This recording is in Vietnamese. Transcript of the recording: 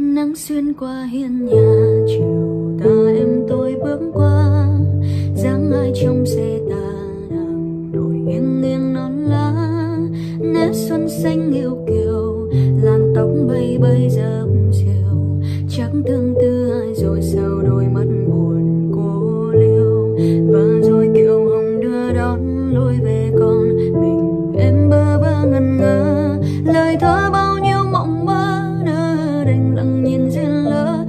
nắng xuyên qua hiên nhà, chiều ta em tôi bước qua. Dáng ai trong xe ta đang đổi nghiêng nghiêng non lá. Nếp xuân xanh yêu kiều, làn tóc bay bay dập chiều chẳng tương tư ai rồi sao in 了